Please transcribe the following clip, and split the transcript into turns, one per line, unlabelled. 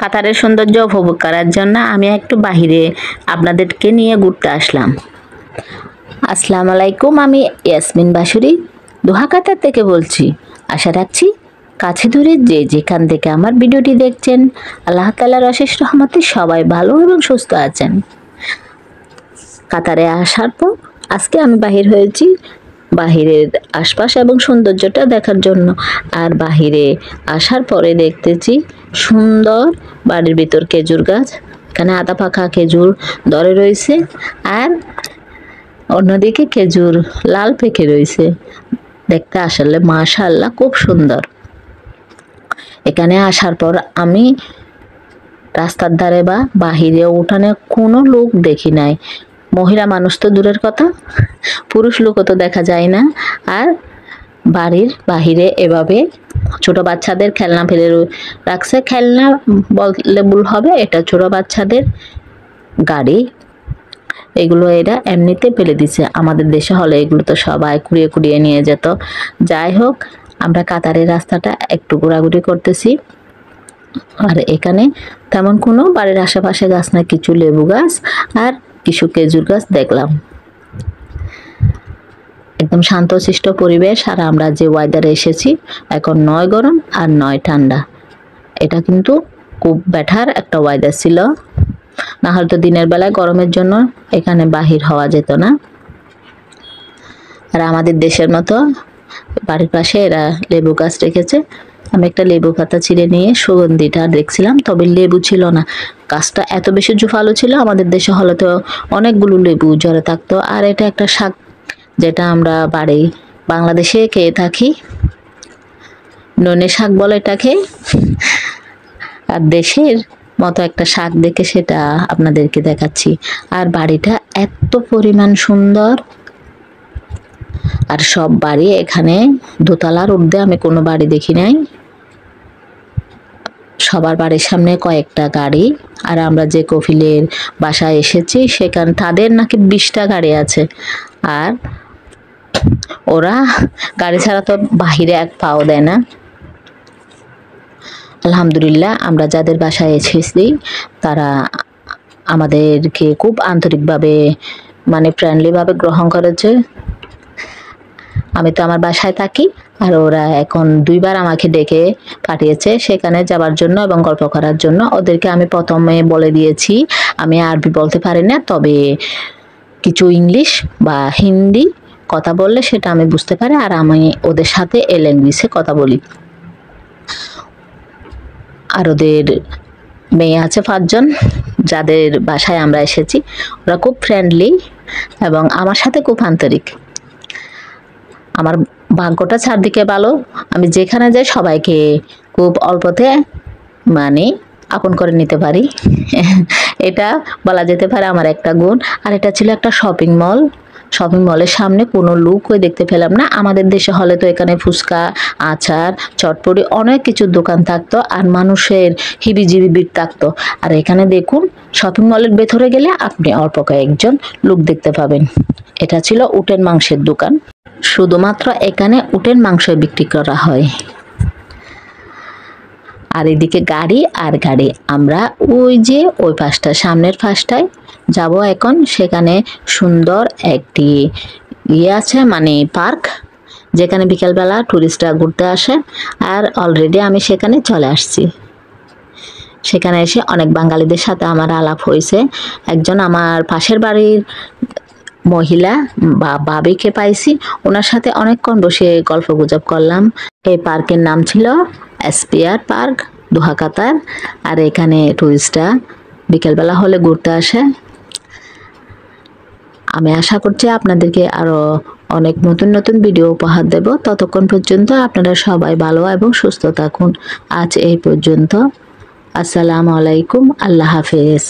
কাতারের সৌন্দর্য উপভোগ করার জন্য আমি একটু বাহিরে আপনাদেরকে নিয়ে ঘুরতে আসলাম। আসসালামু আলাইকুম, আমি ইয়াসমিন বাসুরি, দোহা কাতার থেকে বলছি। আশা রাখছি কাছে দূরে যে যেখান থেকে আমার ভিডিওটি দেখছেন, আল্লাহ তালার অশেষ রহমতে সবাই ভালো এবং সুস্থ আছেন। কাতারে আসার পর আজকে আমি বাহির হয়েছি বাহিরের আশপাশ এবং সৌন্দর্যটা দেখার জন্য। আর বাহিরে আসার পরে দেখতেছি সুন্দর বাড়ির ভিতর খেজুর গাছ, এখানে আদা পাখা খেজুর দরে রয়েছে আর অন্যদিকে খেজুর লাল পেকে রয়েছে। দেখতে আসলে মাশাল্লাহ খুব সুন্দর। এখানে আসার পর আমি রাস্তার ধারে বা বাহিরে উঠানে কোনো লোক দেখি নাই। মহিলা মানুষ তো দূরের কথা, পুরুষ লোকও তো দেখা যায় না। আর বাড়ির বাহিরে এভাবে ছোট বাচ্চাদের খেলনা ফেলে রাখছে। খেলনা বললে ভুল হবে, এটা ছোট বাচ্চাদের গাড়ি। এগুলো এরা এমনিতে ফেলে দিছে। আমাদের দেশে হলে এগুলো তো সবাই কুড়িয়ে কুড়িয়ে নিয়ে যেত। যাই হোক, আমরা কাতারের রাস্তাটা একটু ঘোরাঘুরি করতেছি। আর এখানে তেমন কোনো বাড়ির আশেপাশে গাছ না, কিছু লেবু গাছ। আর কিছু খেজুর গাছ দেখলাম। একদম শান্তশিষ্ট পরিবেশ, আর আমরা যে ওয়েদারে এসেছি, এখন নয় গরম আর নয় ঠান্ডা। এটা কিন্তু খুব বেটার একটা ওয়েদার ছিল। না হয়তো দিনের বেলায় গরমের জন্য এখানে বাহির হওয়া যেত না। আর আমাদের দেশের মতো বাড়ির পাশে এরা লেবু গাছ রেখেছে। আমি একটা লেবু পাতা ছিঁড়ে নিয়ে সুগন্ধিটা দেখছিলাম, তবে লেবু ছিল না। গাছটা এত বেশি জুফালো ছিল, আমাদের দেশে হলে তো অনেকগুলো লেবু জ্বরে থাকতো। আর এটা একটা শাক যেটা আমরা বাড়ি বাংলাদেশে খেয়ে থাকি। ননে শাক বলে এটাকে। আর দেশের মতো একটা শাক দেখে সেটা আপনাদেরকে দেখাচ্ছি। আর বাড়িটা এত পরিমাণ সুন্দর। আর সব বাড়ি এখানে দোতলার ঊর্ধ্বে আমি কোনো বাড়ি দেখি নাই। সবার বাড়ির সামনে কয়েকটা গাড়ি। আর আমরা যে কফিলের বাসায় এসেছি, সেখানে, তাদের নাকি বিশটা গাড়ি আছে। আর ওরা গাড়ি ছাড়া তো বাহিরে এক পাও দেয় না। আলহামদুলিল্লাহ, আমরা যাদের বাসায় এসেছি, তারা আমাদেরকে খুব আন্তরিকভাবে মানে ফ্রেন্ডলিভাবে গ্রহণ করেছে। আমি তো আমার বাসায় থাকি আর ওরা এখন দুইবার আমাকে ডেকে পাঠিয়েছে সেখানে যাবার জন্য এবং গল্প করার জন্য। ওদেরকে আমি প্রথমে বলে দিয়েছি, আমি আরবি বলতে পারি না, তবে কিছু ইংলিশ বা হিন্দি কথা বললে সেটা আমি বুঝতে পারি আর আমি ওদের সাথে এ ল্যাঙ্গুয়েজে কথা বলি। আর ওদের মেয়ে আছে পাঁচজন, যাদের বাসায় আমরা এসেছি, ওরা খুব ফ্রেন্ডলি এবং আমার সাথে খুব আন্তরিক। আমার ভাগ্যটা চারদিকে ভালো। আমি যেখানে যাই সবাইকে খুব অল্পতে মানে আপন করে নিতে পারি। এটা বলা যেতে পারে আমার একটা গুণ। আর এটা ছিল একটা শপিং মল শপিং মলের সামনে কোনো লুকই দেখতে পেলাম না। আমাদের দেশে হলে তো এখানে ফুচকা, আচার, চটপটি অনেক কিছু দোকান থাকতো আর মানুষের হিবিজিবি ভিড় থাকতো। আর এখানে দেখুন শপিং মলের ভেতরে গেলে আপনি অল্প কয়েকজন লোক দেখতে পাবেন। এটা ছিল উটের মাংসের দোকান। শুধুমাত্র এখানে উটের মাংস বিক্রি করা হয়। আর এদিকে গাড়ি আর গাড়ি। আমরা ওই যে ওই পাশটা, সামনের পাশটায় যাব এখন। সেখানে সুন্দর একটি ইয়ে আছে মানে পার্ক, যেখানে বিকেলবেলা টুরিস্টরা ঘুরতে আসে। আর অলরেডি আমি সেখানে চলে আসছি। সেখানে এসে অনেক বাঙালিদের সাথে আমার আলাপ হয়েছে। একজন আমার পাশের বাড়ির মহিলা, বা বাবিকে পাইছি। ওনার সাথে অনেকক্ষণ বসে গল্প গুজব করলাম। এই পার্কের নাম ছিল এসপিআর পার্ক দোহা কাতার আর এখানে টুরিস্টরা বিকেলবেলা হলে ঘুরতে আসে। আমি আশা করছি আপনাদেরকে আরও অনেক নতুন নতুন ভিডিও উপহার দেব। ততক্ষণ পর্যন্ত আপনারা সবাই ভালো এবং সুস্থ থাকুন। আজ এই পর্যন্ত। আসসালামু আলাইকুম। আল্লাহ হাফেজ।